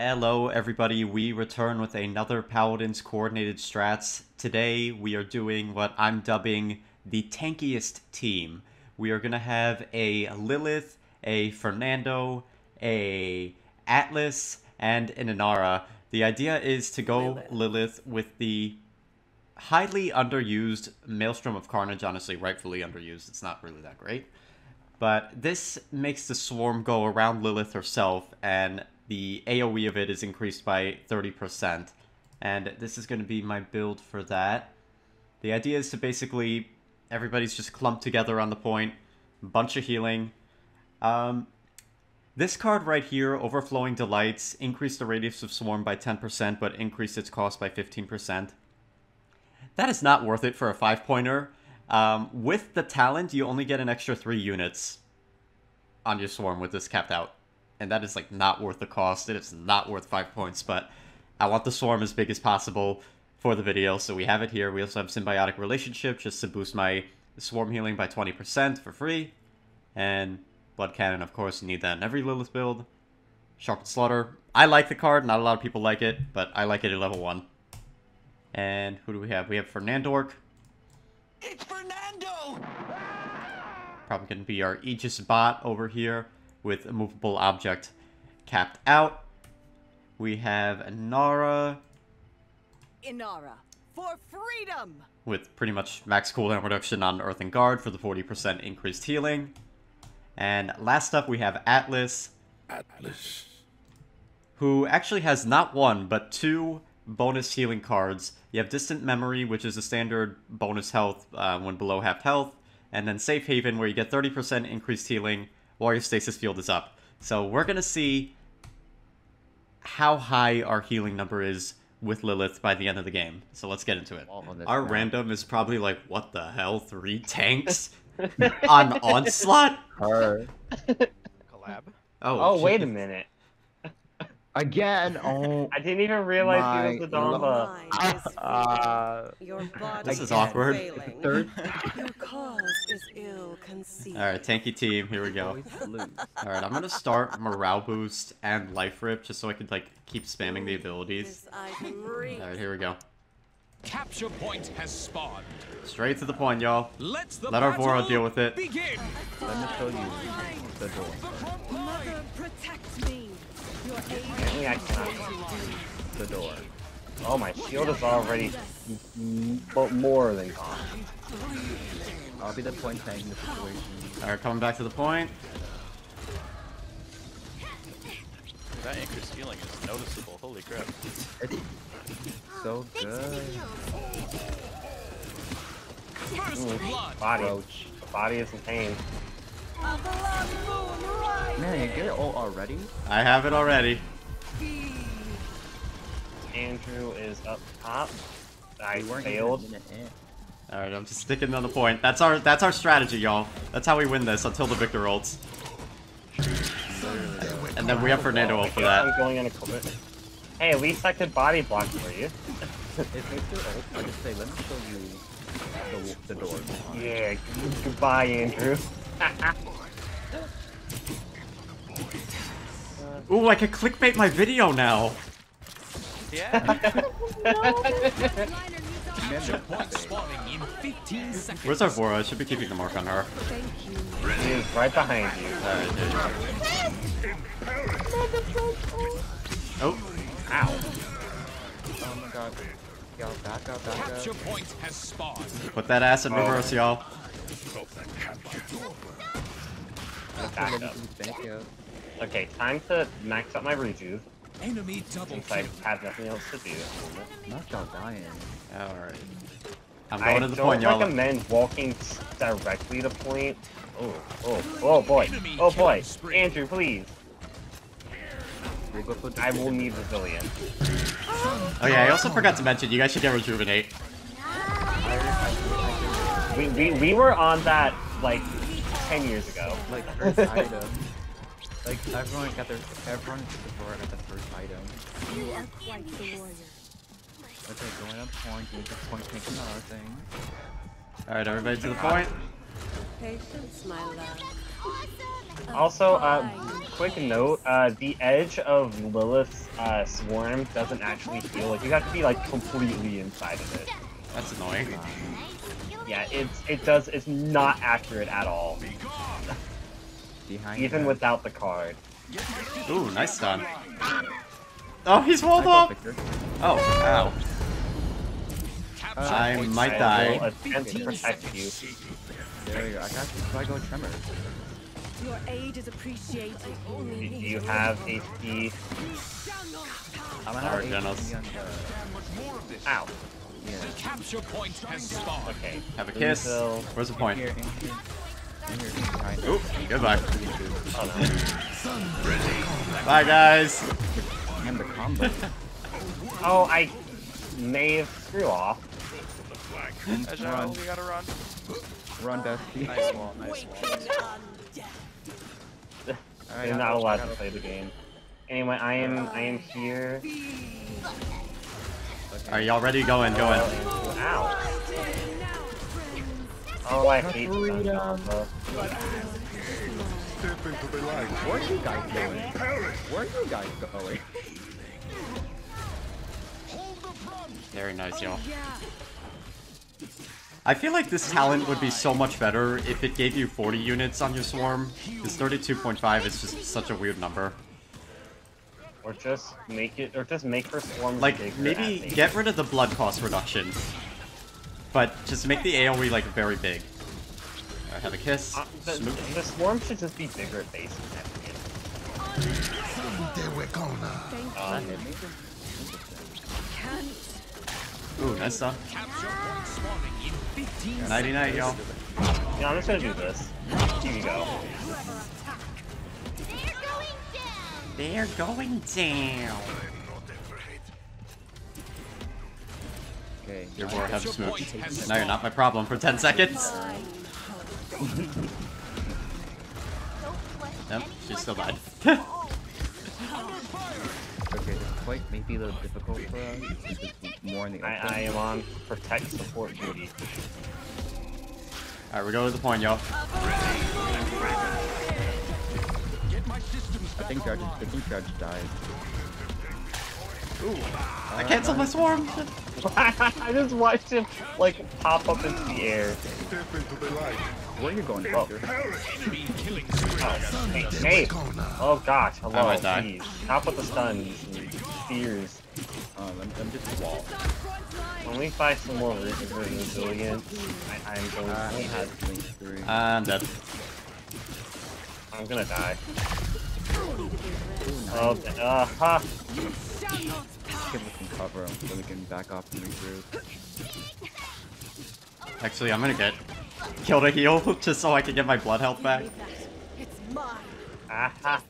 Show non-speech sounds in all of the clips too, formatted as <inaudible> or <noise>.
Hello everybody, we return with another Paladins Coordinated Strats. Today we are doing what I'm dubbing the tankiest team. We are going to have a Lillith, a Fernando, a Atlas, and an Inara. The idea is to go Lillith, Lillith with the highly underused Maelstrom of Carnage, honestly rightfully underused, it's not really that great. But this makes the swarm go around Lillith herself, and the AoE of it is increased by 30%. And this is going to be my build for that. The idea is to basically, everybody's just clumped together on the point, bunch of healing. Um, this card right here, Overflowing Delights, increased the radius of Swarm by 10%, but increased its cost by 15%. That is not worth it for a 5-pointer. Um, with the talent, you only get an extra 3 units on your Swarm with this capped out and that is like not worth the cost. and It is not worth five points, but I want the swarm as big as possible for the video, so we have it here. We also have Symbiotic Relationship just to boost my swarm healing by 20% for free. And Blood Cannon, of course, you need that in every Lillith build. Sharpened Slaughter. I like the card, not a lot of people like it, but I like it at level 1. And who do we have? We have Fernandork. It's Fernando! Probably going to be our Aegis bot over here with a movable object capped out. We have Inara. Inara, for freedom! With pretty much max cooldown reduction on Earthen Guard for the 40% increased healing. And last up we have Atlas. Atlas. Who actually has not one, but two bonus healing cards. You have Distant Memory, which is a standard bonus health uh, when below half health. And then Safe Haven, where you get 30% increased healing while your stasis field is up. So we're going to see how high our healing number is with Lillith by the end of the game. So let's get into it. Our map. random is probably like, what the hell, three <laughs> tanks <laughs> on Onslaught? Her. Collab? Oh, oh wait a minute. Again, <laughs> oh. I didn't even realize he was the Domba. Uh, <laughs> this is awkward. Third. Your cause is ill conceived. Alright, tanky team, here we go. Alright, I'm gonna start morale boost and life rip just so I can like keep spamming the abilities. Alright, here we go. Capture point has spawned. Straight to the point, y'all. Let our Vora deal with it. Begin. Let me show you the door. Mother, protect me. Maybe I cannot the door. Oh, my shield is already more than gone. I'll be the point tank in the situation. Alright, coming back to the point. That increased healing is noticeable. Holy crap. It's so good. Ooh, body. Roach. The body is in pain. Man, you get it all already? I have it already. Andrew is up top. I failed. Alright, I'm just sticking on the point. That's our that's our strategy, y'all. That's how we win this until the victor rolls. And then we have Fernando ult for that. I'm going in a Hey, at least I could body block for you. if Viktor ult, I just say, let me show you the, the door. Yeah, goodbye, Andrew. <laughs> Ooh, I can clickbait my video now. Yeah. Where's our Vora? I should be keeping a mark on her. Thank She's right behind you. Oh. Ow. Oh my god. Y'all back up, back up. Put that ass in oh. reverse, y'all. Okay, time to max out my rejuve. Enemy double Since I have nothing else to do. Not y'all dying. Alright. I'm going I to the point, y'all. I don't recommend walking directly to point. Oh, oh, oh boy. Oh boy. Andrew, please. I will need Resilient. Oh yeah, I also forgot to mention, you guys should get Rejuvenate. We, we, we were on that, like, 10 years ago. Like first item. Like everyone got their everyone before got the first item. You are quite the warrior. Okay, going up point, you just point taking another thing. Alright, everybody to the point. Patience, my love. Also, uh, quick note, uh, the edge of Lillith's uh, swarm doesn't actually feel like you have to be like completely inside of it. That's annoying. Yeah, it's it does it's not accurate at all, <laughs> Behind even you. without the card. Ooh, nice stun. Oh, he's I walled got up! Viktor. Oh, ow. Capture I might I die. will attempt to protect you. There we go. I got you. So I go tremors. Your aid is appreciated. Do Only do need you have HP? I'm gonna have Genos. HP on the. more of this. Ow. Yeah. Capture point has spawned. Okay. Have a kiss. Where's the point? Here, here. In here, behind Oop, goodbye. Oh no. Bye, guys. And the combo. <laughs> Oh, I may have screw off. run. we gotta run. Run, Dusty. Nice wall, nice wall. Alright, You're not allowed to play the game. Anyway, I am I am here. Are y'all ready? Go in, go in. Ow. Oh, I hate stun Freedom. combo. Where are you guys going? Where are you guys going? Very nice, y'all. I feel like this talent would be so much better if it gave you 40 units on your swarm. Because 32.5 is just such a weird number. Or just make it, or just make her swarm Like, bigger maybe get rid of the blood cost reduction. But just make the AoE, like, very big. Alright, have a kiss. Uh, the, Smooch. the swarm should just be bigger at base. That hit me. Ooh, nice stuff. Capture point spawning in 15 Nighty night, y'all. Yeah, I'm just gonna do this. Here you go. They're going down. Okay. Your war have smooch. Now you're not my problem for 10 seconds. Yep, she still died. <laughs> Okay, this fight may be a little difficult for us. since more in the I, open. I am on protect support duty. Alright, we're going to the point, y'all. Get my systems I think Judge, I think Judge died. I canceled my swarm! <laughs> I just watched him like pop up into the air. Where are you going, Oh. Viktor? enemy killing spree. Hey, hey. Oh gosh, hello. I might die. Jeez. Stop with the stuns and fears. Um, I'm, I'm just wall. When we find some more re- re- resilience, I, I'm going Uh, he to. has 3. I'm dead. I'm gonna die. Oh, th- uh huh. Give us some cover so we can back off and regroup. Actually, I'm gonna get killed a heal <laughs> just so I can get my blood health back. It's mine. Aha.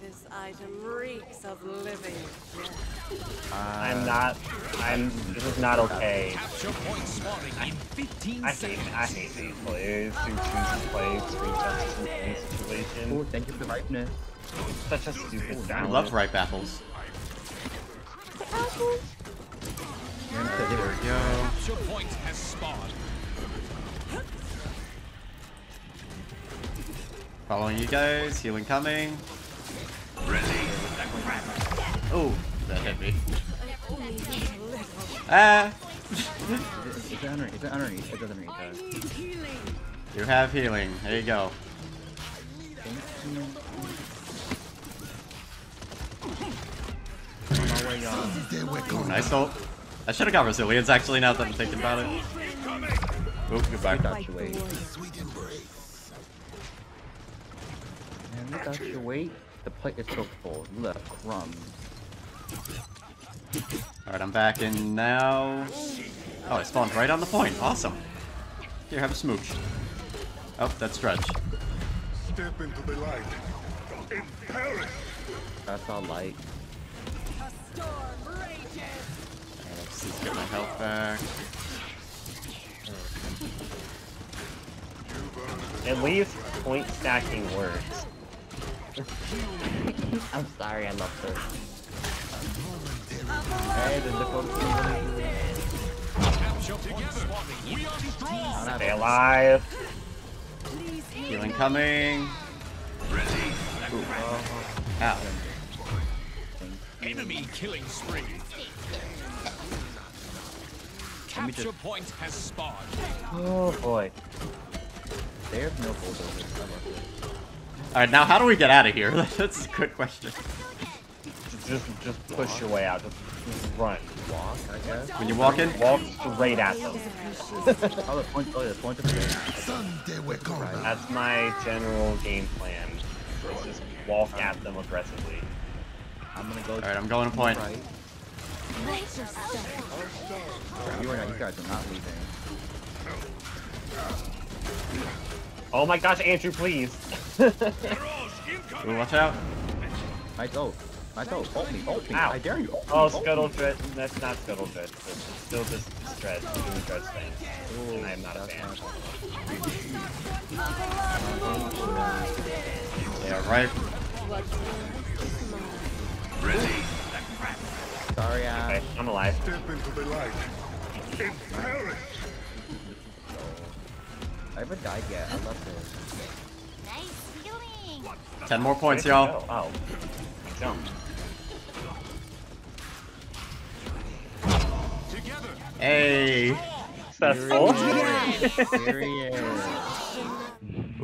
This item reeks of living death. I'm not. I'm. This is not okay. Capture point in 15 I hate. seconds. I hate these players who choose to play Screen Justice in any Oh, thank you for the ripeness. Such a stupid I love ripe apples. Were- Yo. Capture point has spawned. Following you guys, healing coming. Oh, that hit me. Ah! Is it underneath? Is it underneath? It doesn't underneath that. You have healing. There you go. On our way, y'all. Nice ult. I should have got resilience actually now that I'm thinking about it. Oop, goodbye. Without you wait. And without you wait, the plate is so full. You left crumbs. Alright, I'm back in now. Oh, I spawned right on the point. Awesome. Here, have a smooch. Oh, that's Dredge. Step into the light. In Paris. That's all light. Let's just get my health back. At least point stacking works. <laughs> I'm sorry, I love her. Hey, the difficulty. Capture point spawning in 15 Stay alive. Please heal. Healing coming. Ow. Uh-huh. Enemy killing spree. Capture point has spawned. Oh boy. They have no bulldozers. I love it. Alright, now how do we get out of here? <laughs> That's a good question. Just just push your way out. Just, just run. Walk, I guess. When you walk in, Walk straight at them. <laughs> Oh, the point. Oh, the point of the game. That's my general game plan. Is just walk at them aggressively. I'm gonna go. Alright, I'm going to point. Right. You are not. You guys are not leaving. Oh my gosh, Andrew, please. <laughs> Ooh, watch out. Nice ult. Nice ult. Ult me. Ult me. Ow. I dare you. Ult Oh, ult me. Scuttle Dread. That's not Scuttle Dread. It's it's still just Dread. Doing Dread thing. And I am not a fan. Yeah, right. Sorry, ass. Okay, I'm alive. Step into the light and perish. I haven't died yet. I love this. Nice healing. Ten more points, you y'all. Oh, you jumped. Together. Hey. Successful.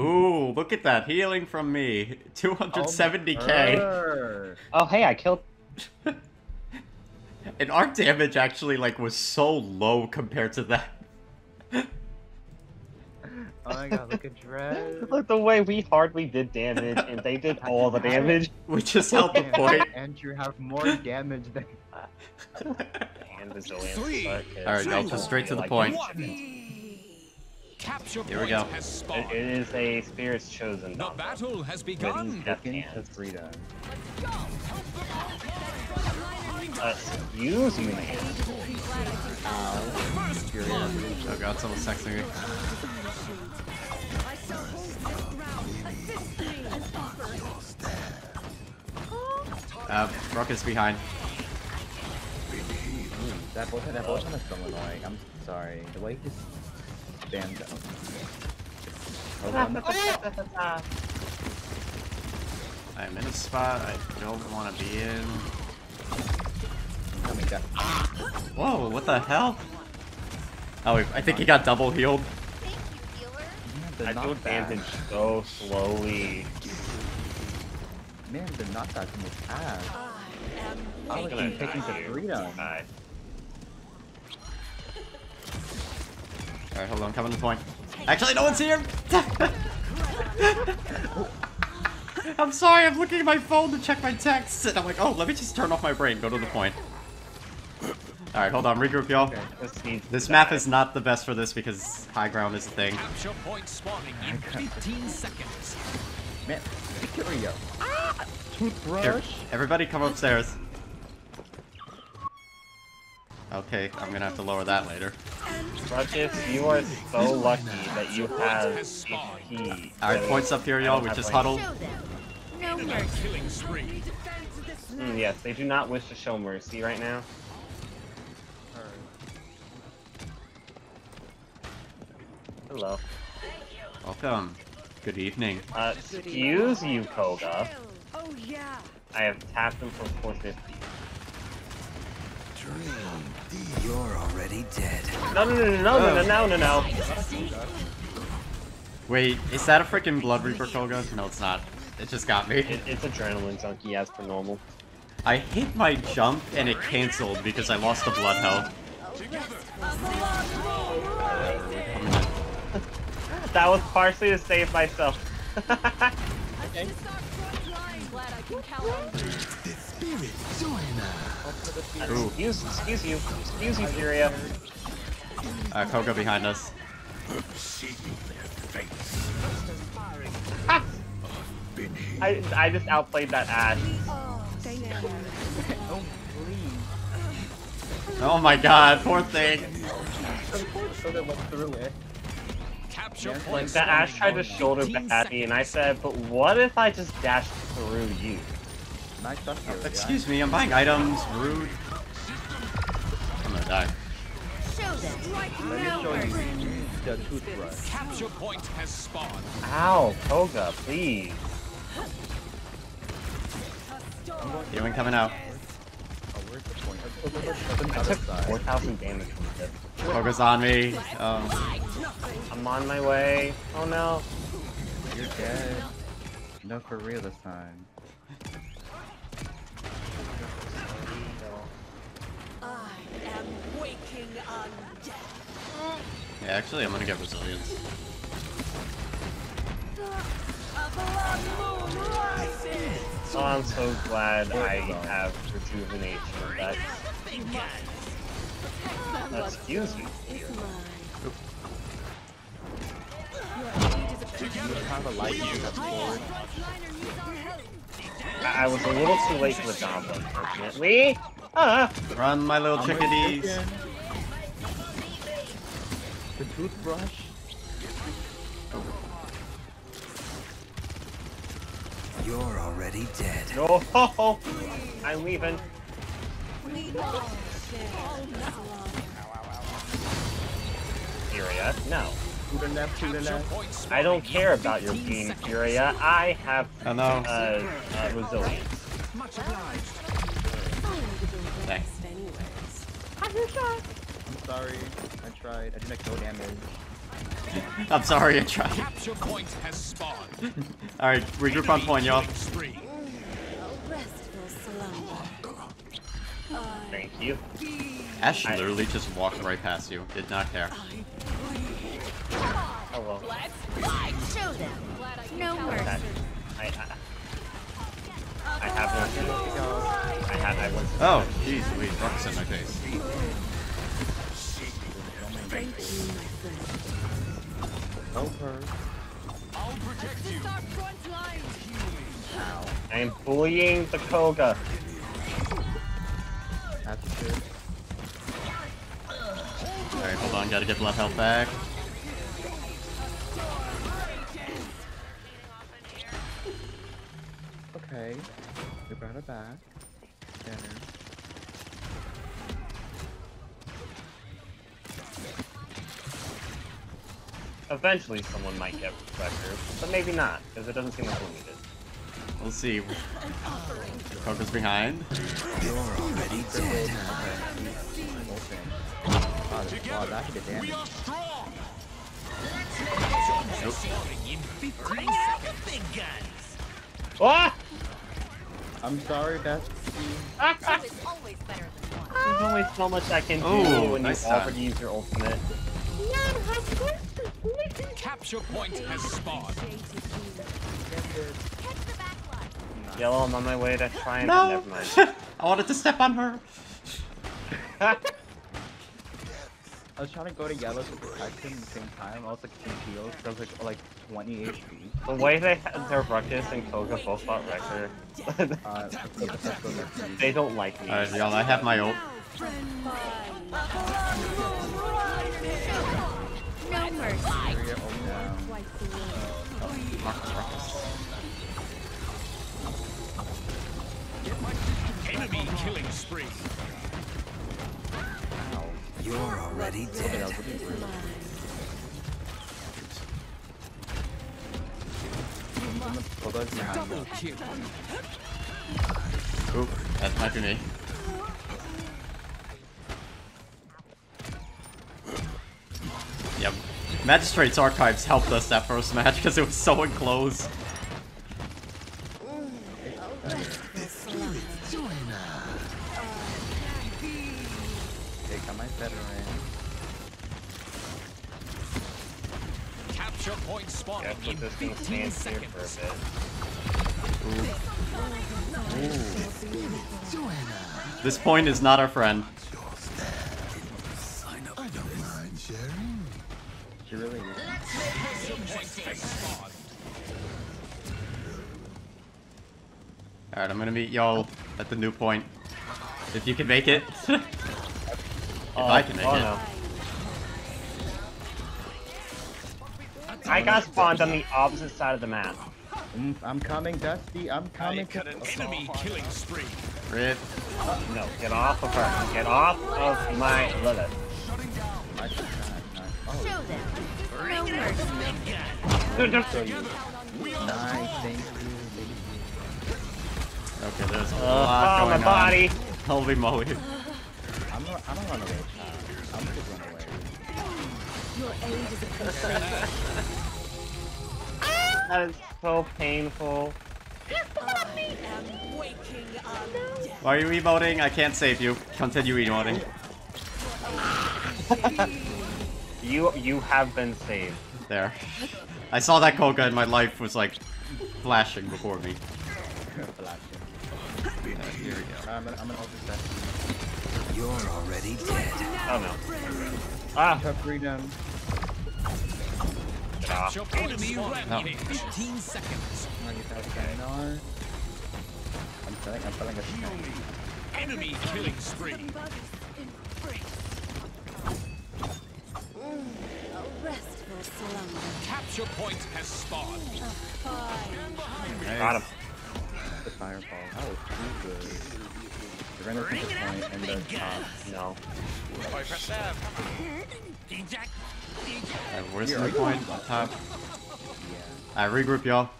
Ooh, look at that. Healing from me. 270k. Err. Oh, hey, I killed. <laughs> <laughs> And our damage actually like was so low compared to that. Oh my god, look at Dread. Look the way we hardly did damage, and they did <laughs> all the damage. We just held the point. And you have more damage than. <laughs> And resilience. Three. but Alright, go, just straight to the point. Capture Here we go. It, it is a Spirit's Chosen. The battle has Written begun. Death Into Hand. freedom. Uh, excuse me, man. Oh god, someone's texting me. Uh, Rook is behind. That bullshit, that bullshit is so annoying. I'm sorry. The way he just spammed out. Hold on. I'm in a spot I don't want to be in. Coming. Whoa, what the hell? Oh, I think he got double healed. Thank you, healer. They're I not do damage so slowly. Man, they're not that much ass. I I'm was gonna even taking die the here. freedom. Die. Alright, hold on, coming to point. Actually, no one's here! <laughs> I'm sorry, I'm looking at my phone to check my texts, and I'm like, oh, let me just turn off my brain, go to the point. Alright, hold on, regroup, y'all. This, needs This map is not the best for this because high ground is a thing. Capture point spawning in 15 seconds. Man, here we go. Here, everybody come upstairs. Okay, I'm gonna have to lower that later. Ruckus, you are so lucky that you have HP. Alright, points up here, y'all. We just huddle. No mercy. killing spree. Mm, yes, they do not wish to show mercy right now. Hello. Welcome. Good evening. Uh, excuse you, Koga. Oh yeah. I have tapped him for 450. Dream, you're already dead. No, no, no, no, no, no, no, no, no. Wait, is that a freaking Blood Reaper Koga? No, it's not. It just got me. It, it's adrenaline junkie as per normal. I hit my jump and it cancelled because I lost the blood health. Together. That was partially to save myself. <laughs> Ooh, excuse, excuse you, excuse you, Furia. uh, Koga behind us. I, I just outplayed that Ash. Thank you. Oh my god, poor thing. Capture Yeah, point The Ash tried to shoulder 15 at me, and I said, but what if I just dashed through you? Nice stuff here. Excuse me, I'm buying items. Rude. I'm gonna die. Show them. Let No me show you the toothbrush. Capture point has spawned. Ow, Koga, please. Even coming out. Oh, where's the point? I took 4,000 damage from this. Focus on me. Um, I'm on my way. Oh no. You're dead. No, for real this time. I am waking undead. yeah, actually, I'm gonna get resilience. A blood moon rises. Oh, I'm so glad I have rejuvenation. That's, excuse me. You have a light, you have sword. I, I was a little too late for the combo, unfortunately. Ah! Run, my little chickadees. The toothbrush. You're already dead. No! Oh, <laughs> I'm leaving. Furia, no. To the left, to the left. I don't care about your 15 being seconds. Furia. I have Oh no. uh, uh, resilience. Much obliged. Dang. Anyways. I'm sorry. I tried. I didn't kill damage. <laughs> I'm sorry, I tried. Capture point has spawned. <laughs> Alright, regroup on point, y'all. Killing spree. A restful slumber. Thank you. Ash literally just walked right past you. Did not care. Oh well. Show them. No mercy. I, I, I have no I have. I was. Oh, jeez, wait, rocks in my face. Over. I'll protect you. I am bullying the Koga. That's good. Alright, hold on, gotta get blood health back. Okay. We brought it back. Better. Eventually, someone might get pressure, but maybe not, because it doesn't seem like we need it. We'll see. Coco's behind. You're already dead. Open. Wow, that- wow, that hit We damage. are strong. Nope. Spawning in 15 seconds. I'm sorry, Beth. Two is always better than one. There's only so much I can do Ooh, when nice you time. already use your ultimate. Capture point has spawned. Catch the backline. Yellow, I'm on my way to try and No! never mind. <laughs> I wanted to step on her. <laughs> I was trying to go to yellow to protect him at the same time. I was like two heals. I was like like 20 HP. the way they had their Ruckus and Koga both fought Wrecker, Uh, so <laughs> the first one was me. they don't like me. Alright, y'all, I have my ult. No mercy. Area ult down. Marcus, Marcus. Enemy killing spree. Ow. You're already dead. was really rude. Koga's Double kill. Oop, that might be me. Yep. Magistrate's Archives helped us that first match because it was so enclosed. Point is not our friend. She really. Alright, I'm gonna meet y'all at the new point. If you can make it. <laughs> if oh, I can make oh it. no. I got spawned on the opposite side of the map. I'm coming, Dusty. I'm coming. to- Enemy killing spree. Rip. No, get off of her. Get off of my Lillith. I should. Oh, Show them. No mercy. Nice, thank you. Okay, there's a Uh, lot oh, my body. on. Holy moly. I'm a, I'm a runaway child. I'm just run away. Your aid is appreciated. That is so painful. I am waking undead. Why are you emoting? I can't save you. Continue emoting. <laughs> You you have been saved. There. I saw that Koga and my life was like flashing before me. Flashing. Here we go. I'm gonna, I'm gonna ultra set. You're already dead. Oh no. Ah, Tough freedom. Get. Capture point Enemy rampage. 15 seconds. I'm gonna get that seminar. I'm feeling, I'm feeling a strong. Enemy killing spree. A restful slumber. Capture point has spawned. Fine. Got him. The fireball. That was too good. The render to the point and the top. No. Uh, where's Here, the are you point? on? Top. Yeah. I regroup, y'all.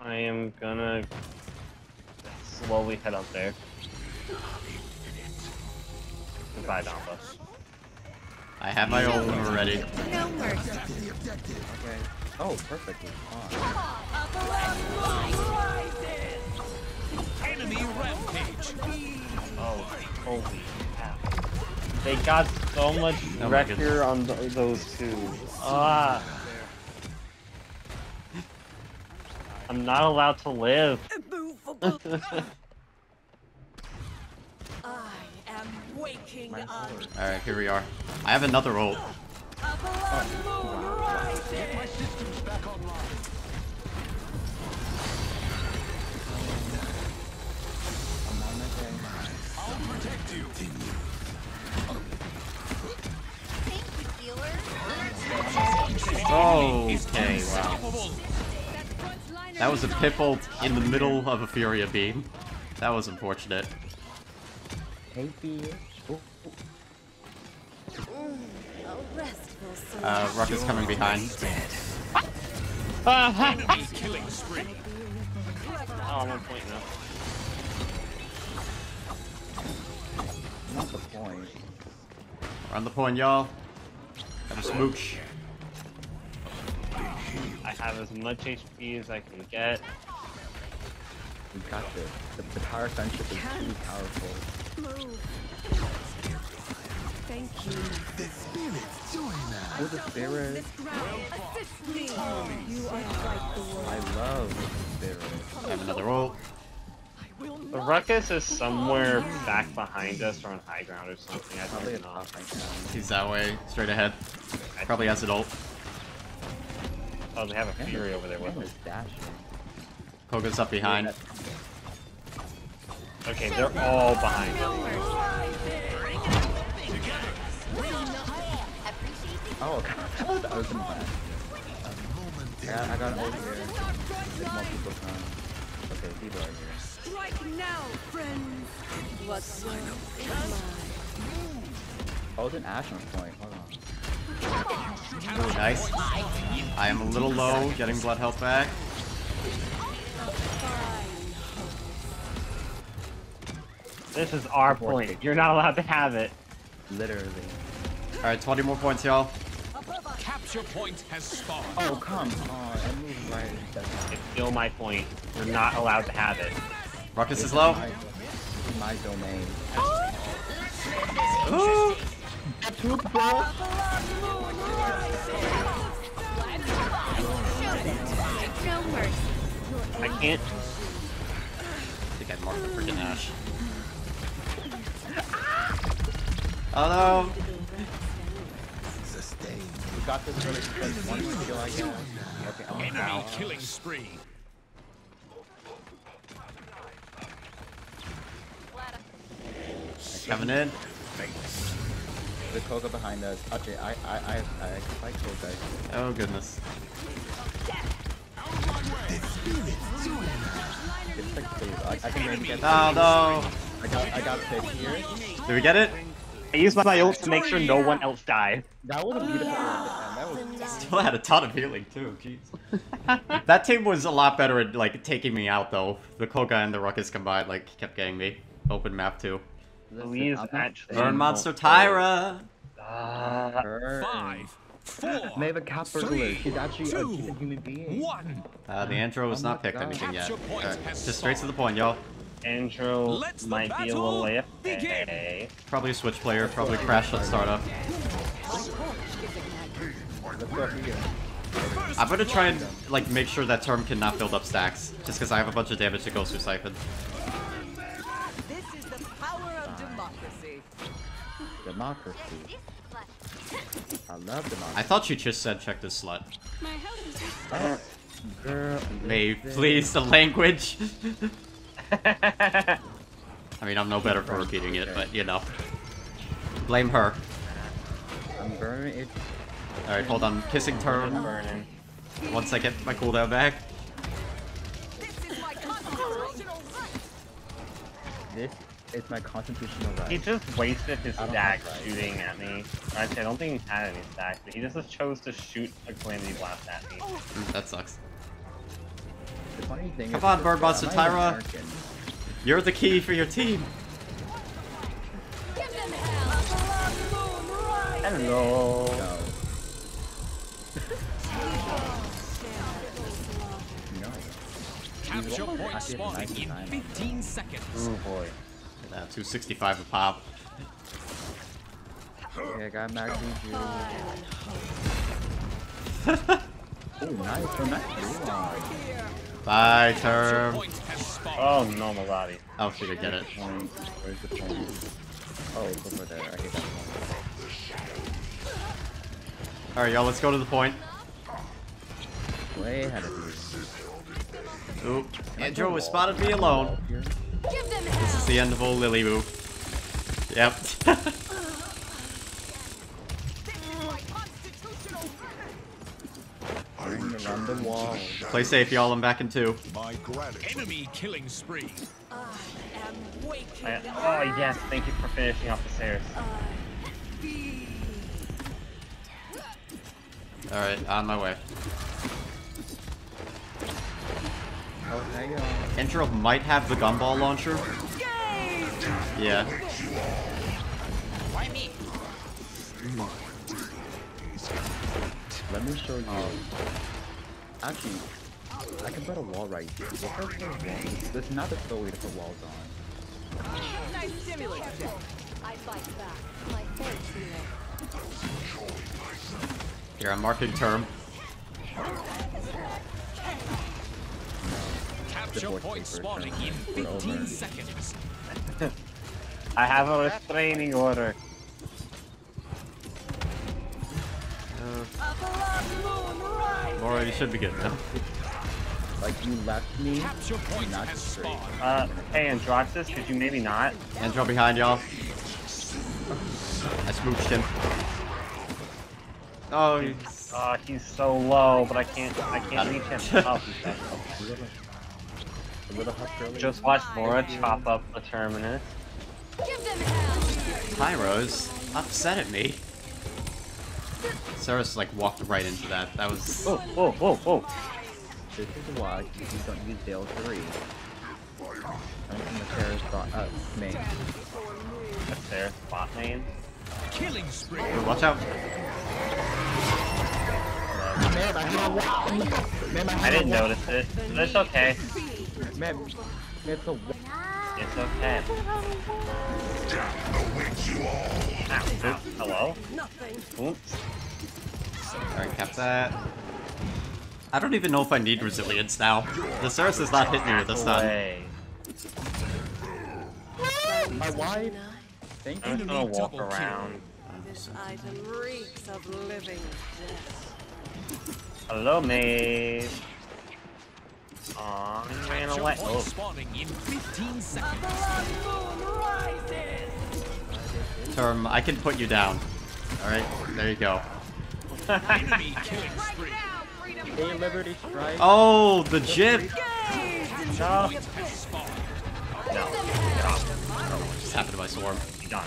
I am gonna slowly head up there. Goodbye, Domba. I have my ult when we're ready. No mercy. Okay. Oh, perfect. It's on. Enemy rampage. Oh, holy cow. They got so much Oh my wrecker on th those two. Ah. I'm not allowed to live. <laughs> I am waking undead. Alright, here we are. I have another ult. My way. Thank you, healer. Okay, wow. That was a pip in the middle of a Furia beam. That was unfortunate. Hey, bitch. Oh, A restful slumber. Uh, Ruck is coming behind. Enemy killing spree. Oh, I'm on point now. Point. We're on the point, y'all. Have a smooch. I have as much HP as I can get. We got this. The, the power friendship is too powerful. Move. Thank you. The spirits Oh, the spirit. Assist me. You are like the world. I love the spirit. I have another ult. The ruckus is somewhere back behind us or on high ground or something. I Probably a don't know. top. He's that way, straight ahead. Probably has an ult. Oh, they have a fury over there with Man them. is dashing. Up behind. Okay, they're all behind us. Oh, that was in bad. I got, I got an ult here. There's more people come. Okay, people are here. Strike now, friends. What's yours. Oh, it's an Ash on point. Hold on. Ooh, nice. I am a little low, getting blood health back. This is our point. You're not allowed to have it. Literally. Alright, 20 more points, y'all. Capture point has spawned. Oh, come on. I moved right. It's still my point. You're not allowed to have it. Ruckus is low. My, this is my domain. No mercy. I can't. I think I marked the freaking Ash. Oh no! We got this really quick. One more kill, I guess. Okay, I'm Enemy killing spree. Coming in. The Koga behind us. Okay, I, I, I, I fight Koga. Oh goodness. It's like two. I, I can maybe get. Oh no! I got, I got pit here. Did we get it? I used my ult to make sure no one else died. That was a beautiful ult. That was <laughs> Still had a ton of healing too. Jeez. <laughs> that team was a lot better at like taking me out though. The Koga and the Ruckus combined like kept getting me. Open map too. Louise actually- Burn Monster Tyra. Uh, burn. Five, four, <laughs> Maeve Capital, three, she's actually a two, decent human being. one. Uh, the intro was Oh not picked God. anything yet. Capture point Alright, has Just straight to the point, y'all. Andrew Let the might be a battle little begin. AFK. Probably a Switch player. Probably crash at startup. Let's go here. I'm gonna try and like make sure that term cannot build up stacks, just because I have a bunch of damage that goes through Siphon. Democracy. I love I thought you just said check this slut. My Girl, Maeve, please, the language. <laughs> I mean, I'm no better for repeating it, but you know. Blame her. I'm burning it. Alright, hold on. Kissing turn. Burning. Once I get my cooldown back. This is my constitutional right. This is my constitutional He just wasted his stack shooting at me. Actually, I don't think he had any stacks, but he just chose to shoot a calamity blast at me. Mm, That sucks. The funny thing Come is, on, that Bird Monster I'm not even Tyra. You're the key for your team. give them hell. Hello. No. no. Capture I point did spawning in 15 seconds. Oh boy. Uh, 265 a pop. Yeah, I got Max Juju. oh, nice. Oh, nice. Bye, term. point has spawned. Oh no, Melody. Oh, should I get it? Where's the point? Oh, it's over there. I hate that point. Alright, y'all, let's go to the point. Way ahead of you. Oop. Andrew was spotted me alone. Here. Give them This hell. is the end of all Lily Moo. Yep. Bring around the wall. Play safe, y'all. I'm back in two. My. Enemy killing spree. I am waking I, oh yes, thank you for finishing off the stairs. Alright, on my way. Oh, hang on. Intro might have the gumball launcher. Yeah. Why me? Let me show you. Actually, I can put a wall right here. What if I put a wall? This is not the slow way to put walls on. Nice stimulus. I fight back. My. Here, I'm marking term. Capture point spawning in 15 seconds. I have a restraining order. Laura, you should be good now. Like, you left me. Point Not straight. Uh, hey Androxus, could you maybe not? Andro behind y'all. I smooched him. Oh, he's- Uh, he's so low, but I can't, I can't reach him. <laughs> Just watch Laura chop up the terminus. Give them hell. Pyro's upset at me. Seris like walked right into that. That was. Whoa, whoa, whoa, whoa. This is why you don't use Dale 3. I'm from the terrorist bot, uh, main. That's their bot lane. Killing spree. Watch out. Man, I had a wall. Man, I I didn't notice it. but It's okay. Man, it's a wall. It's okay. Ow, ow, hello? Nothing. Oops. Alright, cap that. I don't even know if I need resilience now. The Seris is not hitting me with a stun. Away. My wife. Thank you. I'm just gonna Enemy walk double kill. around. This item reeks of living death. Hello, maid. Aw, you ran Capture away. point Oh, spawning in 15 seconds. Term, I can put you down. Alright, there you go. Enemy <laughs> killing spree. Hey, Liberty Strike. Oh, the jib! no. Point has spawned. No. Just happened to my swarm. Be gone.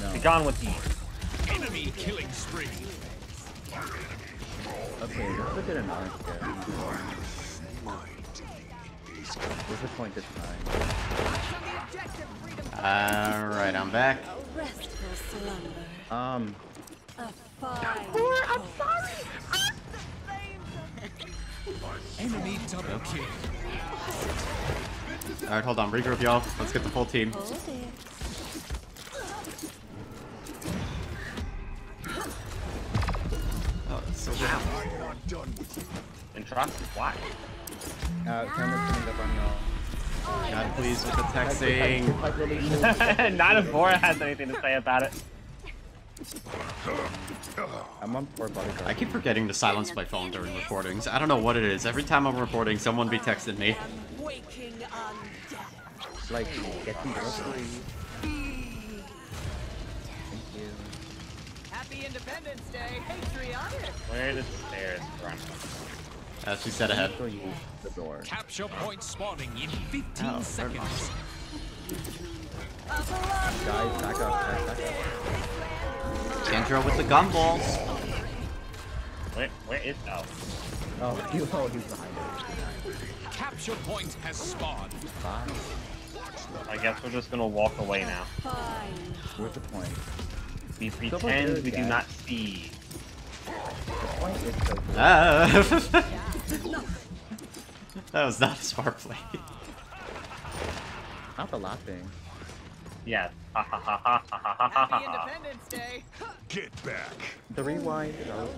No. Be gone with these. Enemy killing spree. Okay, look at an orange there. What's the point this time? Alright, I'm back. A restful slumber. Um, A fine. I'm sorry. Enemy double kill. Alright, hold on. Regroup, y'all. Let's get the full team. Oh, it's so good. I'm not done with you. Introx, why? Uh, camera's coming up on y'all. God, please, with the texting. <laughs> Not if Vora has anything to say about it. I'm on poor bodyguard. I keep forgetting to silence my phone during recordings. I don't know what it is. Every time I'm recording, someone be texting me. am waking undead. like get some groceries. Thank you. Happy Independence Day. Patriotic. Where are the stairs from? Uh, she said ahead. The door. Capture point spawning in 15 Oh, seconds. Guys, back up, guys, back up. Sandra with the gumballs. Where, where is oh? Oh, he, <laughs> oh, he's behind it. Capture point has spawned. Bye. I guess we're just gonna walk away now. Fine. What's the point? We pretend we do not see. The point is so good. Ah. <laughs> that was not a smart play. Not the laughing. Yeah. Happy Independence Day. Get back. The rewind. Oh,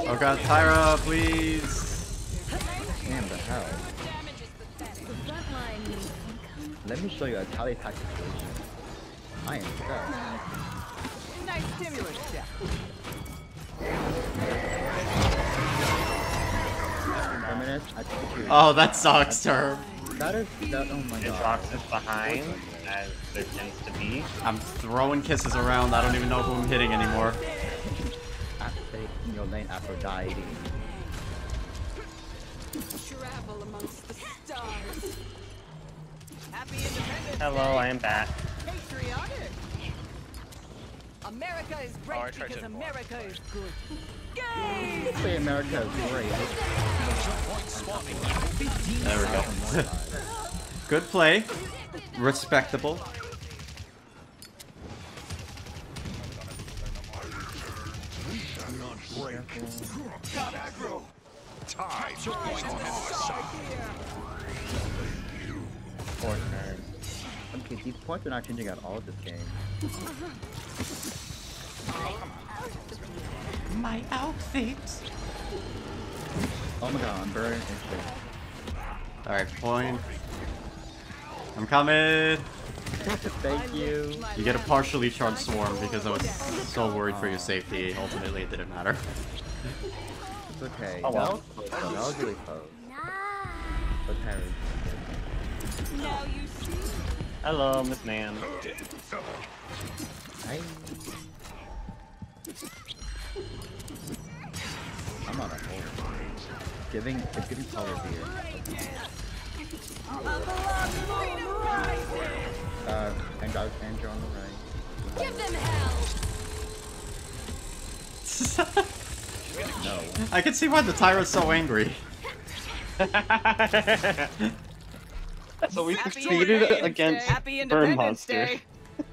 oh god, Tyra, please. Damn the hell. Let me show you a tally pack situation. I am good. Nice stimulus check. Feminist, I took you. Oh, that sucks, Term. That is that. Oh my god. Introx is behind, as there tends to be. I'm throwing kisses around. I don't even know who I'm hitting anymore. Aphrodite, you know, name Aphrodite. Travel amongst the stars. Happy Independence Hello, I am back. Day. Patriotic. America is great Oh, because America is good. Gay! Say America is great. Capture point spawning in 15 There we go. <laughs> Good play. Respectable. Time. Capture point has spawned. Nerd. Okay, these points are not changing at all this game. <laughs> My outfit. Oh my god, I'm very. Alright, point. I'm coming. Thank you. You get a partially charged swarm because I was so worried for your safety. Ultimately, it didn't matter. It's okay. Oh, well. That was close. though. That was really close. But Harry. Now you see. Hello, Miss Nan. Hi. I'm on a hole. Giving, it's giving color here. Uh, and Dog Andrew on the right. Give them hell. No. <laughs> I can see why the tyrant's so angry. <laughs> so we Happy succeeded against Happy Burn Independence Monster.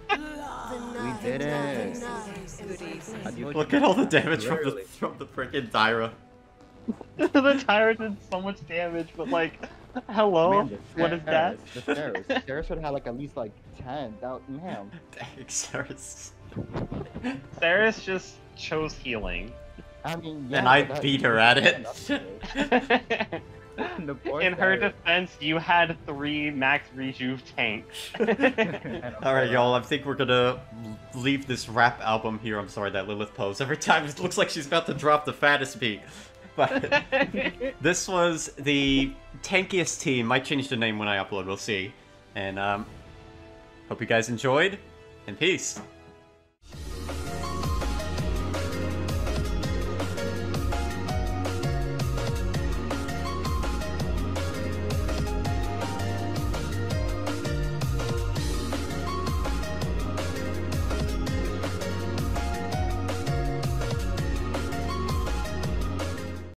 We did it. Goodies. Look at all the damage from the Literally. from the freaking Tyra. <laughs> the tyrant did so much damage, but like, <laughs> hello? Man, what is that? stairs, The stairs. The would have like at least like 10. That, man. <laughs> Dang, Seris. Seris just chose healing. I mean, yeah. And I beat her at it. Stand up to it. The poor In her Sarah. defense, you had three max rejuve tanks. <laughs> <laughs> Alright, y'all, I think we're gonna leave this rap album here. I'm sorry, that Lillith pose. Every time it looks like she's about to drop the fattest beat. But <laughs> this was the tankiest team. Might change the name when I upload, we'll see. And um, hope you guys enjoyed, and peace.